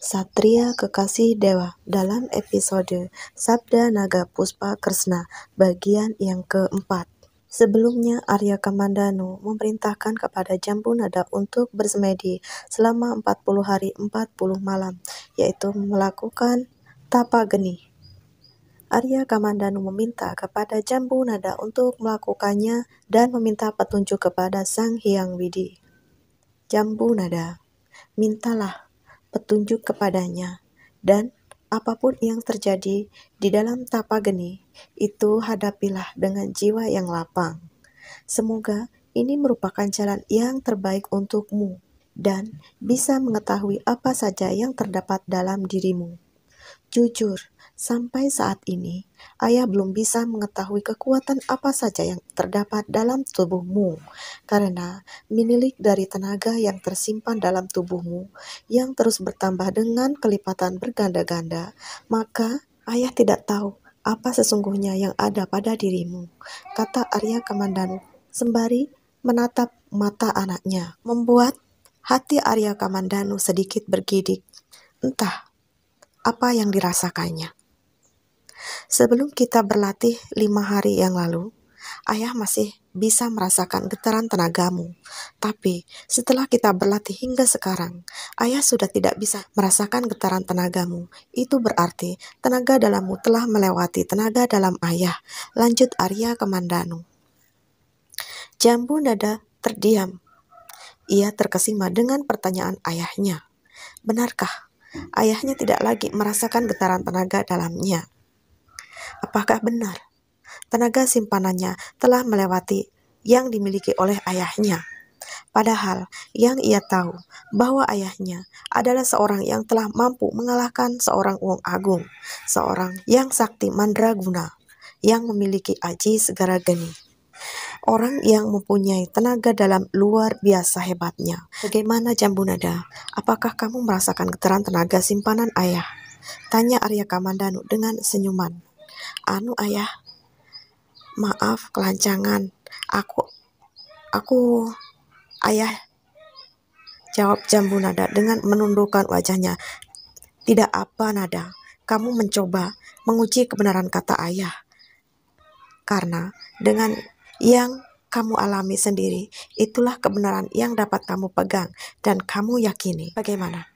Satria Kekasih Dewa dalam episode Sabda Naga Puspa Kresna bagian yang keempat. Sebelumnya Arya Kamandanu memerintahkan kepada Jambu Nada untuk bersemedi selama 40 hari 40 malam, yaitu melakukan tapa geni. Arya Kamandanu meminta kepada Jambu Nada untuk melakukannya dan meminta petunjuk kepada Sang Hyang Widi. Jambu Nada, mintalah petunjuk kepadanya, dan apa pun yang terjadi di dalam tapa geni, itu hadapilah dengan jiwa yang lapang. Semoga ini merupakan jalan yang terbaik untukmu dan bisa mengetahui apa saja yang terdapat dalam dirimu. Jujur, Sampai saat ini, ayah belum bisa mengetahui kekuatan apa saja yang terdapat dalam tubuhmu, karena menilik dari tenaga yang tersimpan dalam tubuhmu yang terus bertambah dengan kelipatan berganda-ganda, maka ayah tidak tahu apa sesungguhnya yang ada pada dirimu, kata Arya Kamandanu sembari menatap mata anaknya, membuat hati Arya Kamandanu sedikit bergidik. Entah apa yang dirasakannya. Sebelum kita berlatih lima hari yang lalu, ayah masih bisa merasakan getaran tenagamu. Tapi setelah kita berlatih hingga sekarang, ayah sudah tidak bisa merasakan getaran tenagamu. Itu berarti tenaga dalammu telah melewati tenaga dalam ayah. Lanjut Arya Kemandanu. Jambu nada terdiam. Ia terkesima dengan pertanyaan ayahnya. Benarkah ayahnya tidak lagi merasakan getaran tenaga dalamnya? Apakah benar tenaga simpanannya telah melewati yang dimiliki oleh ayahnya? Padahal yang ia tahu bahwa ayahnya adalah seorang yang telah mampu mengalahkan seorang Wong Agung, seorang yang sakti mandraguna, yang memiliki aji segara geni. Orang yang mempunyai tenaga dalam luar biasa hebatnya. Bagaimana Jambu Nada? Apakah kamu merasakan getaran tenaga simpanan ayah? Tanya Arya Kamandanu dengan senyuman. Anu ayah, maaf kelancangan. Aku, aku, ayah, jawab jambu nada dengan menundukkan wajahnya. Tidak apa nada, kamu mencoba menguji kebenaran kata ayah. Karena dengan yang kamu alami sendiri, itulah kebenaran yang dapat kamu pegang dan kamu yakini. Bagaimana?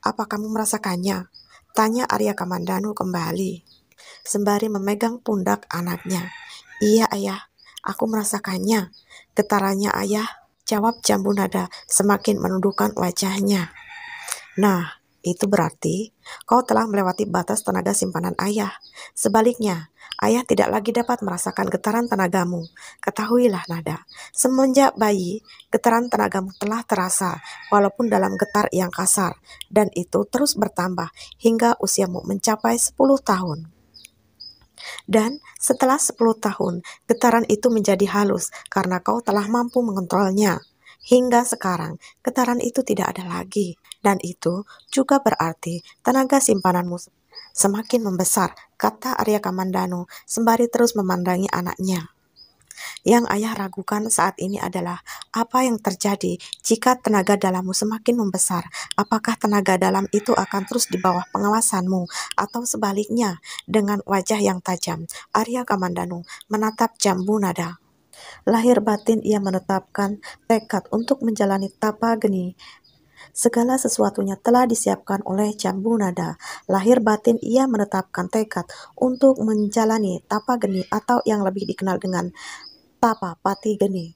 Apa kamu merasakannya? Tanya Arya Kamandanu kembali sembari memegang pundak anaknya. Iya ayah, aku merasakannya. Getarannya ayah, jawab jambu nada semakin menundukkan wajahnya. Nah, itu berarti kau telah melewati batas tenaga simpanan ayah. Sebaliknya, ayah tidak lagi dapat merasakan getaran tenagamu. Ketahuilah nada, semenjak bayi, getaran tenagamu telah terasa, walaupun dalam getar yang kasar, dan itu terus bertambah hingga usiamu mencapai 10 tahun. Dan setelah 10 tahun, getaran itu menjadi halus karena kau telah mampu mengontrolnya. Hingga sekarang, getaran itu tidak ada lagi. Dan itu juga berarti tenaga simpananmu semakin membesar, kata Arya Kamandanu sembari terus memandangi anaknya. Yang ayah ragukan saat ini adalah apa yang terjadi jika tenaga dalammu semakin membesar. Apakah tenaga dalam itu akan terus di bawah pengawasanmu atau sebaliknya dengan wajah yang tajam? Arya Kamandanu menatap jambu nada. Lahir batin ia menetapkan tekad untuk menjalani tapa geni Segala sesuatunya telah disiapkan oleh jambu nada. Lahir batin ia menetapkan tekad untuk menjalani tapa geni atau yang lebih dikenal dengan Tapa Pati Geni.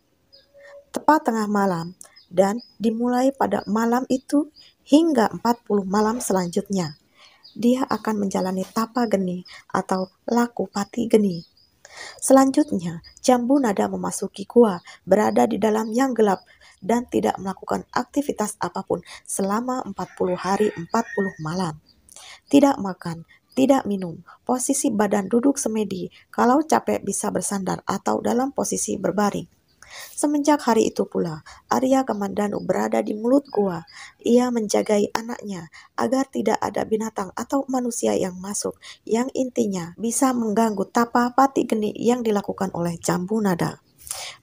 Tepat tengah malam dan dimulai pada malam itu hingga 40 malam selanjutnya. Dia akan menjalani tapa geni atau laku pati geni. Selanjutnya, jambu nada memasuki gua, berada di dalam yang gelap dan tidak melakukan aktivitas apa pun selama 40 hari 40 malam. Tidak makan, tidak minum, posisi badan duduk semedi, kalau capek bisa bersandar atau dalam posisi berbaring. Semenjak hari itu pula, Arya Kamandanu berada di mulut gua. Ia menjagai anaknya agar tidak ada binatang atau manusia yang masuk, yang intinya bisa mengganggu tapa pati geni yang dilakukan oleh jambu nada.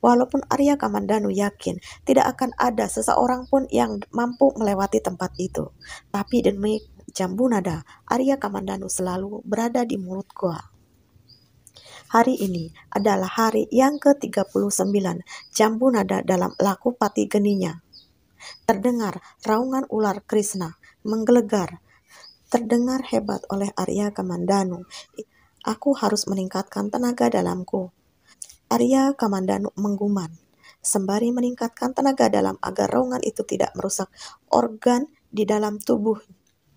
Walaupun Arya Kamandanu yakin tidak akan ada seseorang pun yang mampu melewati tempat itu, tapi demi jambu nada, Arya Kamandanu selalu berada di mulut gua. Hari ini adalah hari yang ke-39 jambu nada dalam laku pati geninya. Terdengar raungan ular Krishna menggelegar. Terdengar hebat oleh Arya Kamandanu. Aku harus meningkatkan tenaga dalamku. Arya Kamandanu menggumam sembari meningkatkan tenaga dalam agar raungan itu tidak merusak organ di dalam tubuh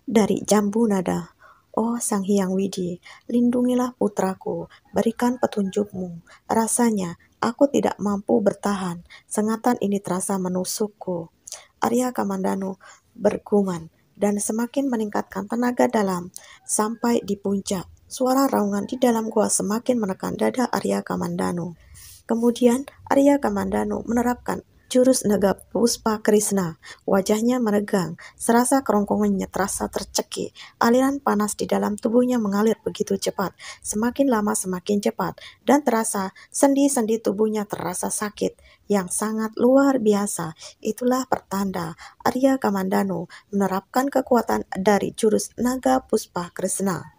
dari jambu nada. Oh Sang Hyang Widi, lindungilah putraku, berikan petunjukmu. Rasanya aku tidak mampu bertahan, sengatan ini terasa menusukku. Arya Kamandanu bergumam dan semakin meningkatkan tenaga dalam sampai di puncak. Suara raungan di dalam gua semakin menekan dada Arya Kamandanu. Kemudian Arya Kamandanu menerapkan jurus naga puspa Krishna. Wajahnya meregang, serasa kerongkongannya terasa tercekik. Aliran panas di dalam tubuhnya mengalir begitu cepat, semakin lama semakin cepat, dan terasa sendi-sendi tubuhnya terasa sakit yang sangat luar biasa. Itulah pertanda Arya Kamandanu menerapkan kekuatan dari jurus naga puspa Krishna.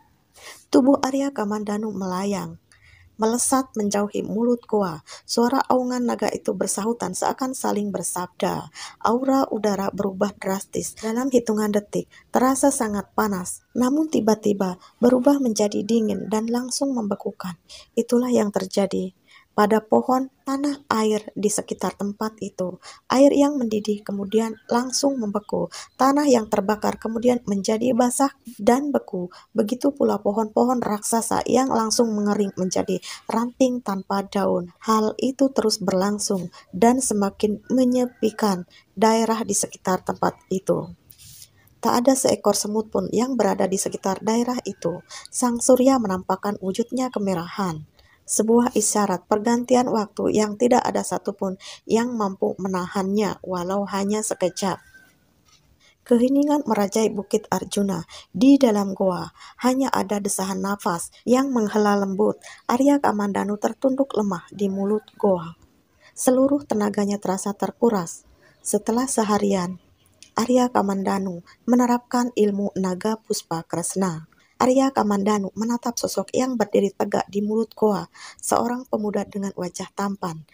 Tubuh Arya Kamandanu melayang, melesat menjauhi mulut goa. Suara aungan naga itu bersahutan seakan saling bersabda. Aura udara berubah drastis. Dalam hitungan detik, terasa sangat panas. Namun tiba-tiba berubah menjadi dingin dan langsung membekukan. Itulah yang terjadi pada pohon tanah air di sekitar tempat itu. Air yang mendidih kemudian langsung membeku. Tanah yang terbakar kemudian menjadi basah dan beku. Begitu pula pohon-pohon raksasa yang langsung mengering menjadi ranting tanpa daun. Hal itu terus berlangsung dan semakin menyepikan daerah di sekitar tempat itu. Tak ada seekor semut pun yang berada di sekitar daerah itu. Sang surya menampakkan wujudnya kemerahan sebuah isyarat pergantian waktu yang tidak ada satupun yang mampu menahannya walau hanya sekejap. Keheningan merajai bukit Arjuna. Di dalam goa hanya ada desahan nafas yang menghela lembut. Arya Kamandanu tertunduk lemah di mulut goa. Seluruh tenaganya terasa terkuras. Setelah seharian, Arya Kamandanu menerapkan ilmu naga puspa kresna. Arya Kamandanu menatap sosok yang berdiri tegak di mulut goa, seorang pemuda dengan wajah tampan,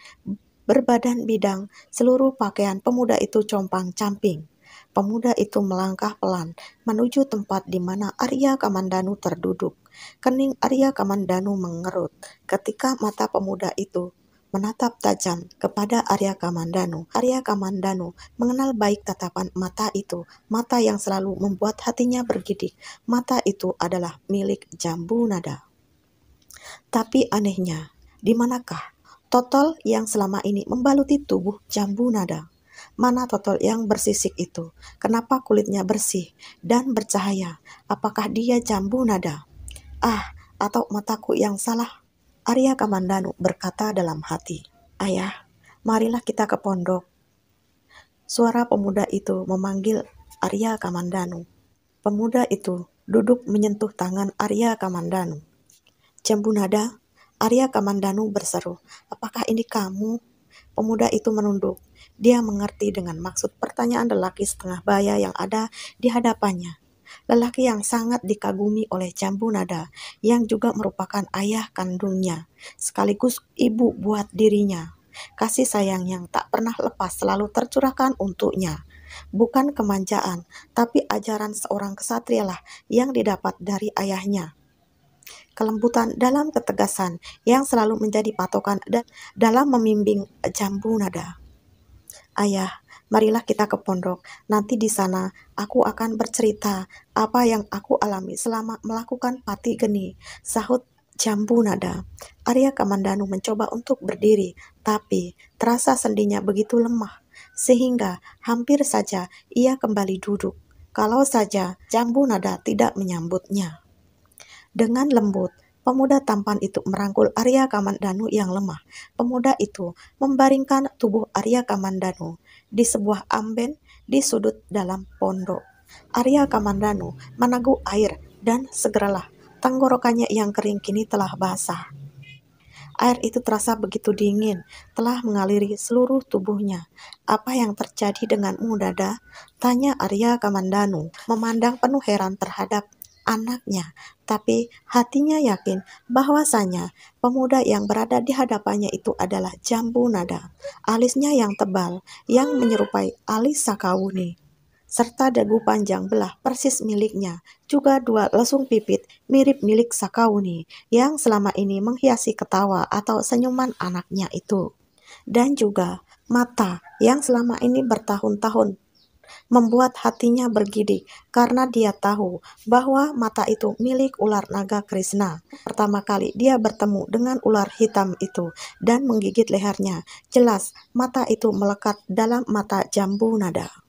berbadan bidang, seluruh pakaian pemuda itu compang-camping. Pemuda itu melangkah pelan menuju tempat di mana Arya Kamandanu terduduk. Kening Arya Kamandanu mengerut ketika mata pemuda itu menatap tajam kepada Arya Kamandanu. Arya Kamandanu mengenal baik tatapan mata itu, mata yang selalu membuat hatinya bergidik. Mata itu adalah milik Jambu Nada. Tapi anehnya, di manakah totol yang selama ini membaluti tubuh Jambu Nada? Mana totol yang bersisik itu? Kenapa kulitnya bersih dan bercahaya? Apakah dia jambu nada? Ah, atau mataku yang salah Arya Kamandanu berkata dalam hati, Ayah, marilah kita ke pondok. Suara pemuda itu memanggil Arya Kamandanu. Pemuda itu duduk menyentuh tangan Arya Kamandanu. Jambu nada, Arya Kamandanu berseru, apakah ini kamu? Pemuda itu menunduk. Dia mengerti dengan maksud pertanyaan lelaki setengah baya yang ada di hadapannya lelaki yang sangat dikagumi oleh Jambu Nada, yang juga merupakan ayah kandungnya, sekaligus ibu buat dirinya. Kasih sayang yang tak pernah lepas selalu tercurahkan untuknya. Bukan kemanjaan, tapi ajaran seorang kesatrialah yang didapat dari ayahnya kelembutan dalam ketegasan yang selalu menjadi patokan dalam membimbing jambu nada. Ayah, marilah kita ke pondok. Nanti di sana aku akan bercerita apa yang aku alami selama melakukan pati geni. Sahut jambu nada. Arya Kamandanu mencoba untuk berdiri, tapi terasa sendinya begitu lemah, sehingga hampir saja ia kembali duduk. Kalau saja jambu nada tidak menyambutnya. Dengan lembut, Pemuda tampan itu merangkul Arya Kamandanu yang lemah. Pemuda itu membaringkan tubuh Arya Kamandanu di sebuah amben di sudut dalam pondok. Arya Kamandanu menaguk air dan segeralah tenggorokannya yang kering kini telah basah. Air itu terasa begitu dingin, telah mengaliri seluruh tubuhnya. Apa yang terjadi denganmu, Dada? Tanya Arya Kamandanu, memandang penuh heran terhadap anaknya, tapi hatinya yakin bahwasanya pemuda yang berada di hadapannya itu adalah jambu nada. Alisnya yang tebal, yang menyerupai alis Sakawuni, serta dagu panjang belah persis miliknya, juga dua lesung pipit mirip milik Sakawuni yang selama ini menghiasi ketawa atau senyuman anaknya itu. Dan juga mata yang selama ini bertahun-tahun membuat hatinya bergidik karena dia tahu bahwa mata itu milik ular naga Krishna. Pertama kali dia bertemu dengan ular hitam itu dan menggigit lehernya. Jelas mata itu melekat dalam mata jambu nada.